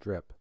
drip.